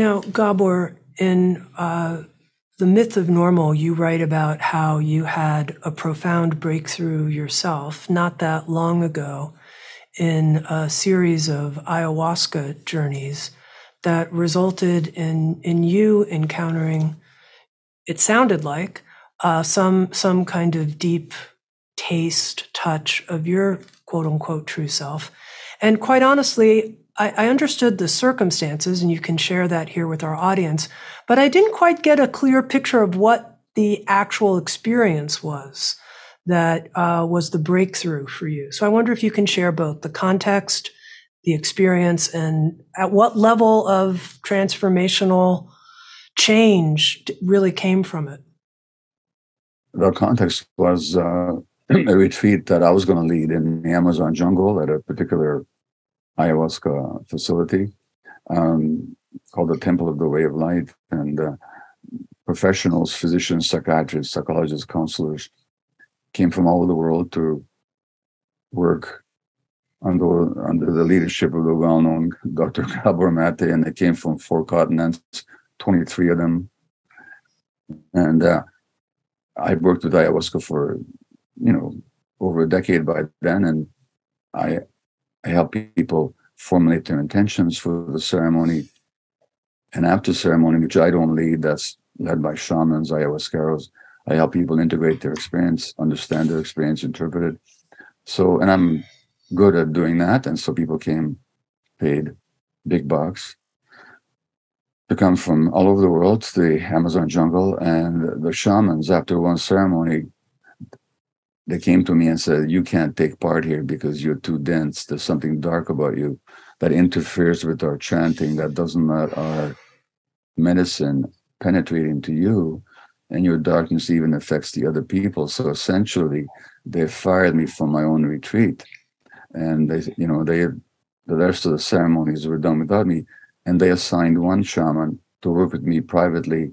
Now, Gabor, in uh, The Myth of Normal, you write about how you had a profound breakthrough yourself not that long ago in a series of ayahuasca journeys that resulted in, in you encountering, it sounded like, uh, some, some kind of deep taste, touch of your quote unquote true self. And quite honestly, I, understood the circumstances, and you can share that here with our audience, but I didn't quite get a clear picture of what the actual experience was that uh, was the breakthrough for you. So I wonder if you can share both the context, the experience, and at what level of transformational change really came from it. The context was uh, a retreat that I was going to lead in the Amazon jungle at a particular ayahuasca facility um, called the Temple of the Way of Light. And uh, professionals, physicians, psychiatrists, psychologists, counselors came from all over the world to work under under the leadership of the well-known Dr. Gabor Maté, and they came from four continents, 23 of them. And uh, I worked with ayahuasca for, you know, over a decade by then, and I I help people formulate their intentions for the ceremony. And after ceremony, which I don't lead, that's led by shamans, ayahuasqueros, I help people integrate their experience, understand their experience, interpret it. So, and I'm good at doing that. And so people came, paid big bucks to come from all over the world to the Amazon jungle. And the shamans, after one ceremony, they came to me and said, You can't take part here because you're too dense. There's something dark about you that interferes with our chanting, that doesn't let our medicine penetrate into you. And your darkness even affects the other people. So essentially, they fired me from my own retreat. And they, you know, they the rest of the ceremonies were done without me. And they assigned one shaman to work with me privately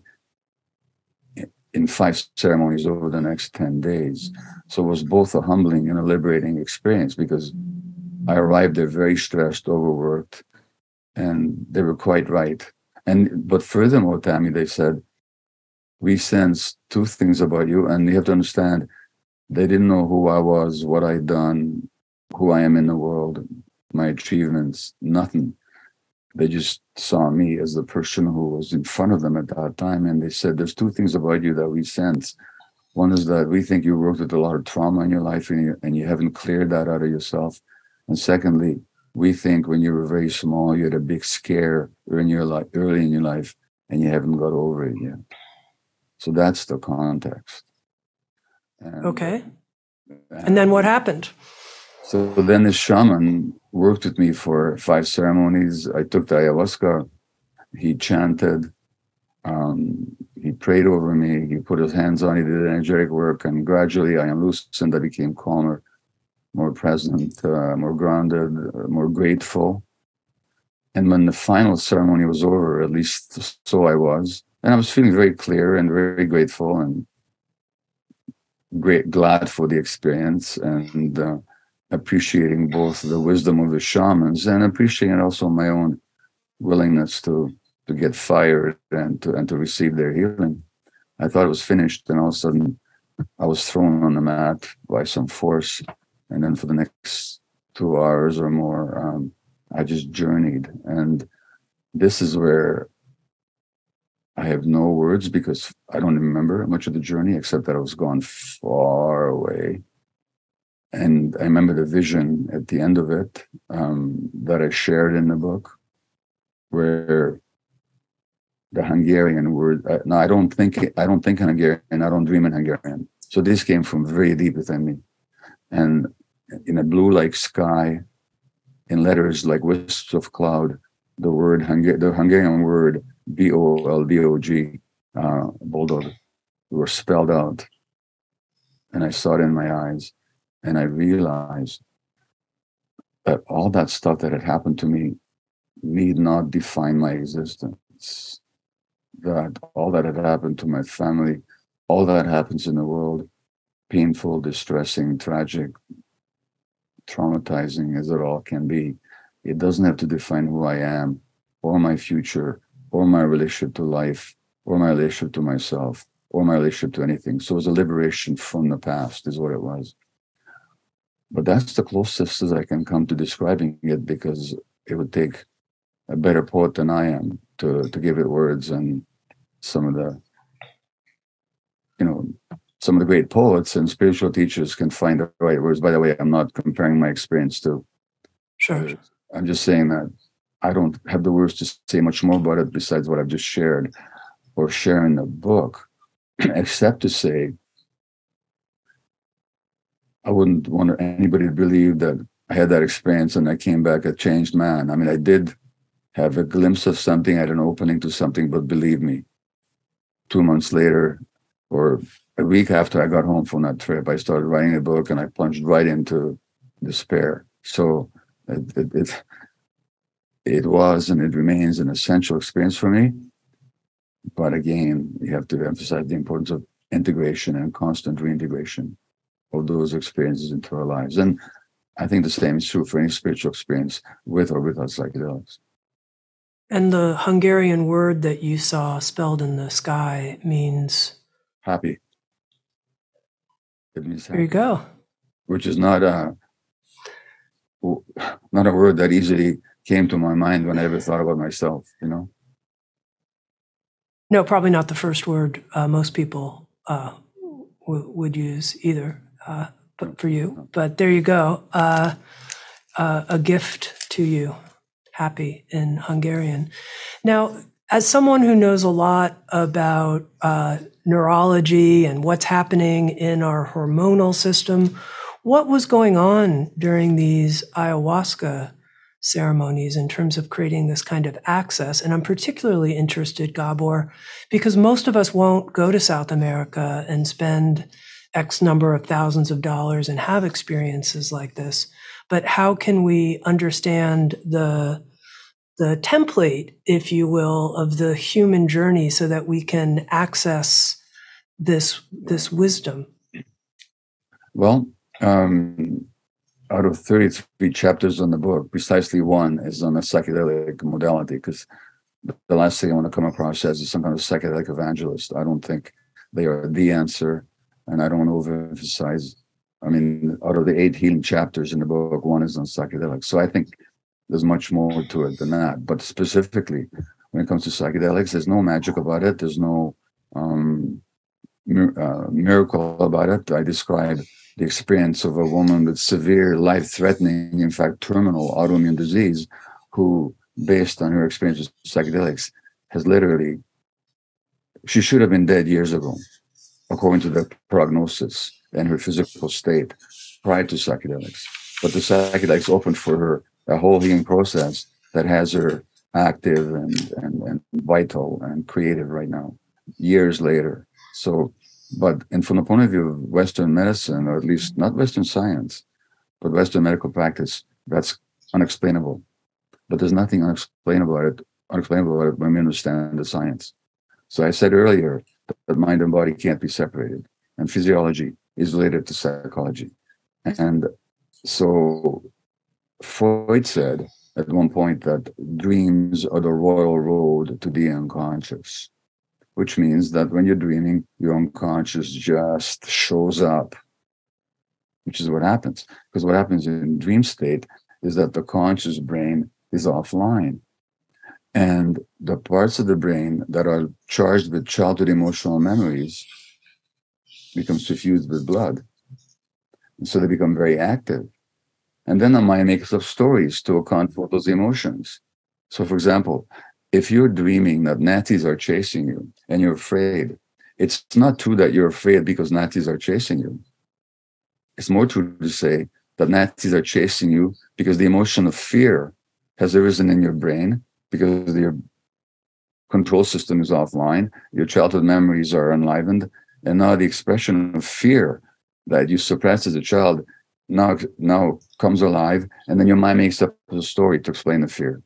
in five ceremonies over the next 10 days. So it was both a humbling and a liberating experience because I arrived there very stressed, overworked, and they were quite right. And but furthermore, Tami, they said, we sense two things about you, and you have to understand they didn't know who I was, what I'd done, who I am in the world, my achievements, nothing. They just saw me as the person who was in front of them at that time. And they said, There's two things about you that we sense. One is that we think you worked with a lot of trauma in your life and you, and you haven't cleared that out of yourself. And secondly, we think when you were very small, you had a big scare in your life, early in your life, and you haven't got over it yet. So that's the context. And, okay. And, and then what happened? So then the shaman worked with me for five ceremonies. I took the ayahuasca. He chanted. Um, he prayed over me. He put his hands on. He did energetic work, and gradually I loosened. I became calmer, more present, uh, more grounded, uh, more grateful. And when the final ceremony was over, at least so I was, and I was feeling very clear and very grateful and great, glad for the experience and uh, appreciating both the wisdom of the shamans and appreciating also my own willingness to to get fired and to and to receive their healing. I thought it was finished, and all of a sudden, I was thrown on the mat by some force, and then for the next two hours or more, um, I just journeyed. And this is where I have no words because I don't remember much of the journey except that I was gone far away. And I remember the vision at the end of it um, that I shared in the book, where the Hungarian word. Uh, no, I don't think I don't think in Hungarian. I don't dream in Hungarian. So this came from very deep within me, and in a blue-like sky, in letters like wisps of cloud, the word Hunga- the Hungarian word B O L D O G, uh, boldog, were spelled out, and I saw it in my eyes, and I realized that all that stuff that had happened to me need not define my existence that all that had happened to my family, all that happens in the world, painful, distressing, tragic, traumatizing as it all can be, it doesn't have to define who I am or my future or my relationship to life, or my relationship to myself, or my relationship to anything. So it was a liberation from the past, is what it was. But that's the closest as I can come to describing it because it would take a better poet than I am to, to give it words and some of the, you know, some of the great poets and spiritual teachers can find the right words. By the way, I'm not comparing my experience to. Sure. I'm just saying that I don't have the words to say much more about it besides what I've just shared or share in the book, except to say I wouldn't want anybody to believe that I had that experience and I came back a changed man. I mean, I did have a glimpse of something, I had an opening to something, but believe me, two months later or a week after I got home from that trip, I started writing a book and I plunged right into despair. So it, it, it, it was and it remains an essential experience for me. But again, you have to emphasize the importance of integration and constant reintegration of those experiences into our lives. And I think the same is true for any spiritual experience with or without psychedelics. And the Hungarian word that you saw spelled in the sky means happy. It means happy. There you go. Which is not a not a word that easily came to my mind when I ever thought about myself, you know. No, probably not the first word uh, most people uh, w- would use either, uh, but for you. But there you go, uh, uh, a gift to you, happy in Hungarian. Now, as someone who knows a lot about uh, neurology and what's happening in our hormonal system, what was going on during these ayahuasca ceremonies in terms of creating this kind of access. And I'm particularly interested, Gabor, because most of us won't go to South America and spend X number of thousands of dollars and have experiences like this. But how can we understand the the template, if you will, of the human journey so that we can access this this wisdom? Well, um, out of 33 chapters on the book, precisely one is on a psychedelic modality because the last thing I want to come across as is some kind of psychedelic evangelist. I don't think they are the answer, and I don't overemphasize. I mean, out of the eight healing chapters in the book, one is on psychedelics. So I think there's much more to it than that. But specifically, when it comes to psychedelics, there's no magic about it. There's no um, uh, miracle about it. I describe the experience of a woman with severe, life threatening, in fact, terminal autoimmune disease, who, based on her experience with psychedelics, has literally, she should have been dead years ago, according to the prognosis and her physical state prior to psychedelics. But the psychedelics opened for her a whole healing process that has her active and, and, and vital and creative right now, years later. So but and from the point of view of Western medicine, or at least not Western science, but Western medical practice, that's unexplainable. But there's nothing unexplainable about it, unexplainable about it when we understand the science. So I said earlier that mind and body can't be separated, and physiology is related to psychology. And so Freud said at one point that dreams are the royal road to the unconscious which means that when you're dreaming, your unconscious just shows up, which is what happens. Because what happens in dream state is that the conscious brain is offline. And the parts of the brain that are charged with childhood emotional memories become suffused with blood. And so they become very active. And then the mind makes up stories to account for those emotions. So, for example, if you're dreaming that Nazis are chasing you and you're afraid, it's not true that you're afraid because Nazis are chasing you. It's more true to say that Nazis are chasing you because the emotion of fear has arisen in your brain because your control system is offline, your childhood memories are enlivened, and now the expression of fear that you suppressed as a child now now comes alive, and then your mind makes up a story to explain the fear.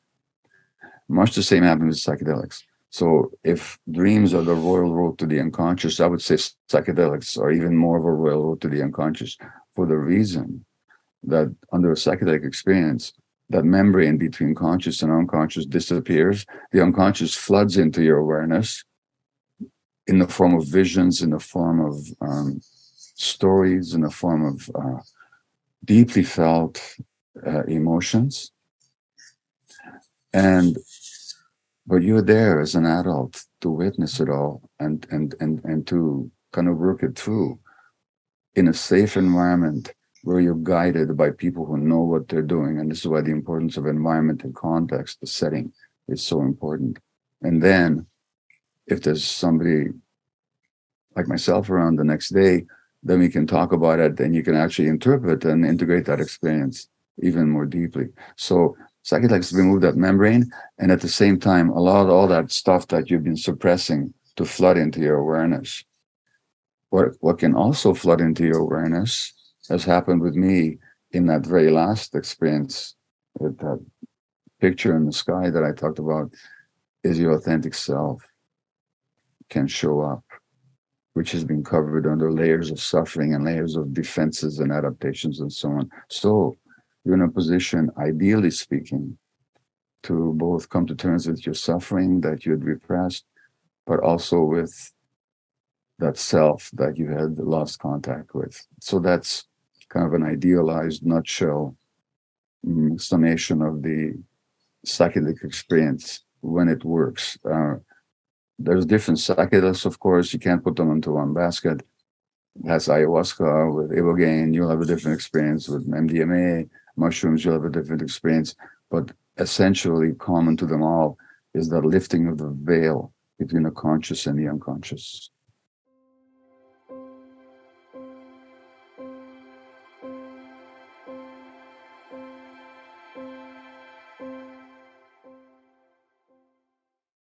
Much the same happens with psychedelics. So if dreams are the royal road to the unconscious, I would say psychedelics are even more of a royal road to the unconscious for the reason that under a psychedelic experience, that membrane between conscious and unconscious disappears. The unconscious floods into your awareness in the form of visions, in the form of um, stories, in the form of uh, deeply felt uh, emotions. And but you're there as an adult to witness it all and and and and to kind of work it through in a safe environment where you're guided by people who know what they're doing. And this is why the importance of environment and context, the setting, is so important. And then if there's somebody like myself around the next day, then we can talk about it and you can actually interpret and integrate that experience even more deeply. So psychedelics remove that membrane and at the same time allow all that stuff that you've been suppressing to flood into your awareness. What, what can also flood into your awareness has happened with me in that very last experience with that picture in the sky that I talked about is your authentic self can show up, which has been covered under layers of suffering and layers of defenses and adaptations and so on. So you're in a position, ideally speaking, to both come to terms with your suffering that you had repressed, but also with that self that you had lost contact with. So that's kind of an idealized nutshell um, summation of the psychedelic experience when it works. Uh, there's different psychedelics, of course. You can't put them into one basket. That's ayahuasca with ibogaine. You'll have a different experience with MDMA mushrooms, you'll have a different experience. But essentially, common to them all is the lifting of the veil between the conscious and the unconscious.